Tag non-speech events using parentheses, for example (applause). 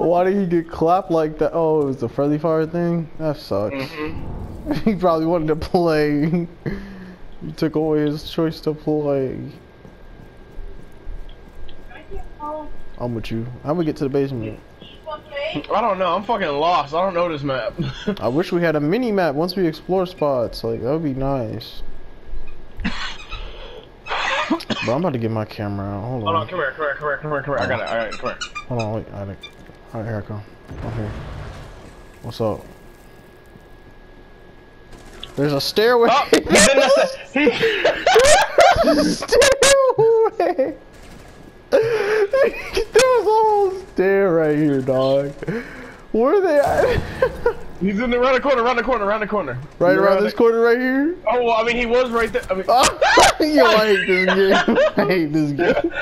Why did he get clapped like that? Oh, it was the friendly fire thing? That sucks. Mm-hmm. (laughs) he probably wanted to play. you took away his choice to play. I'm with you. I'm gonna get to the basement. I don't know. I'm fucking lost. I don't know this map. (laughs) I wish we had a mini map once we explore spots. Like that would be nice. (laughs) but I'm about to get my camera out. Hold Hold on. on, come here, come here, come here, come here, come here. I got it. All right, come here. Hold on. Wait. I think. All right, here I come. I'm here. What's up? There's a stairway. Oh, he's in the he, stairway. (laughs) There's a whole stair right here, dog. Where are they at? (laughs) he's in the around the corner, round the corner, around the corner. right He's around this corner right here? Oh, well, I mean, he was right there. I mean, (laughs) I hate this game. I hate this game.